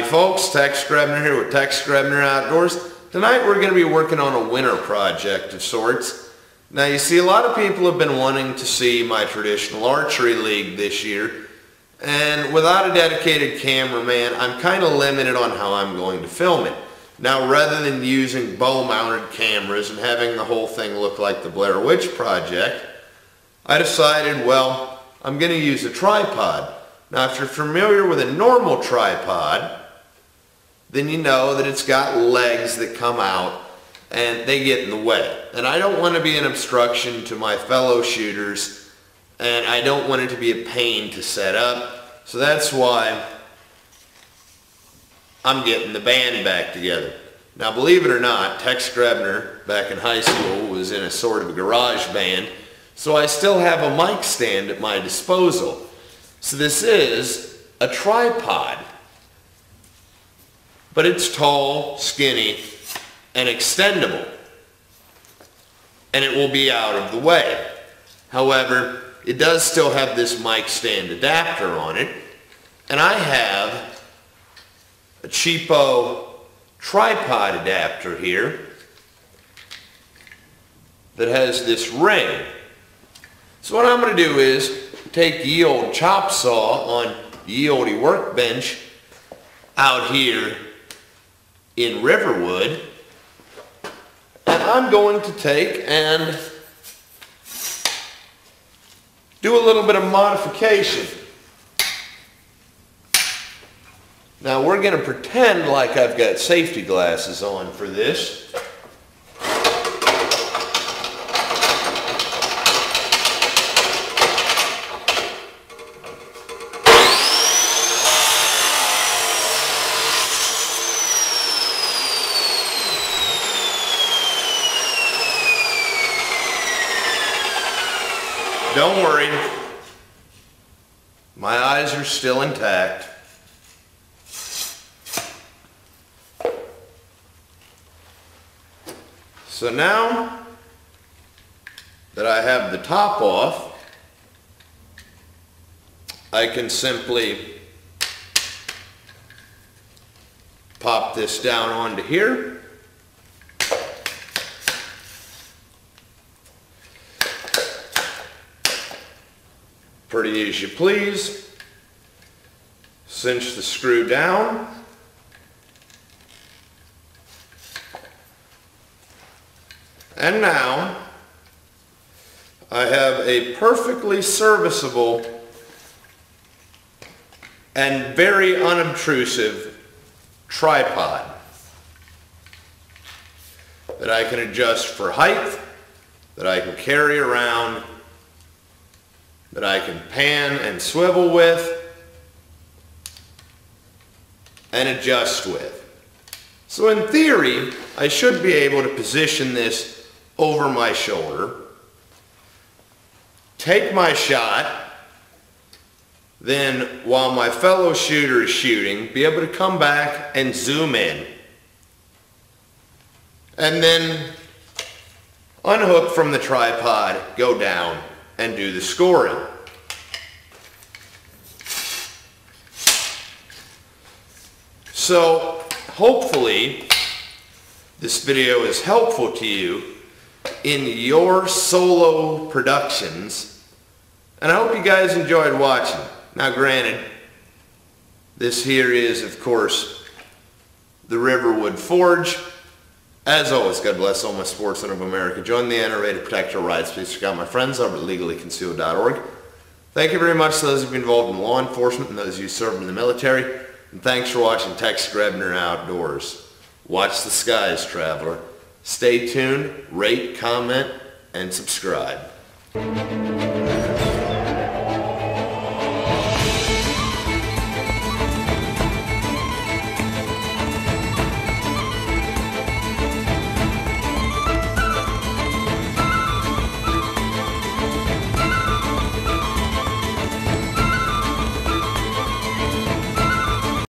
Howdy folks, Tex Grebner here with Tex Grebner Outdoors. Tonight we're going to be working on a winter project of sorts. Now you see a lot of people have been wanting to see my traditional archery league this year and without a dedicated cameraman I'm kind of limited on how I'm going to film it. Now rather than using bow mounted cameras and having the whole thing look like the Blair Witch Project, I decided well I'm going to use a tripod. Now if you're familiar with a normal tripod, then you know that it's got legs that come out and they get in the way. And I don't want to be an obstruction to my fellow shooters and I don't want it to be a pain to set up. So that's why I'm getting the band back together. Now believe it or not, Tex Grebner back in high school was in a sort of a garage band, so I still have a mic stand at my disposal. So this is a tripod. But it's tall, skinny, and extendable. And it will be out of the way. However, it does still have this mic stand adapter on it. And I have a cheapo tripod adapter here that has this ring. So what I'm going to do is take the old chop saw on the oldie workbench out here in Riverwood and I'm going to take and do a little bit of modification. Now we're going to pretend like I've got safety glasses on for this. Don't worry. My eyes are still intact. So now that I have the top off, I can simply pop this down onto here. Pretty as you please. Cinch the screw down. And now I have a perfectly serviceable and very unobtrusive tripod that I can adjust for height, that I can carry around that I can pan and swivel with and adjust with. So in theory, I should be able to position this over my shoulder, take my shot, then while my fellow shooter is shooting, be able to come back and zoom in. And then unhook from the tripod, go down, and do the scoring. So hopefully this video is helpful to you in your solo productions and I hope you guys enjoyed watching. Now granted, this here is of course the Riverwood Forge as always, God bless all my sportsmen of America. Join the NRA to protect your rights. Please check out my friends over at legallyconcealed.org. Thank you very much to those of you involved in law enforcement and those of you serving in the military. And thanks for watching Tex Grebner Outdoors. Watch the skies, traveler. Stay tuned, rate, comment, and subscribe.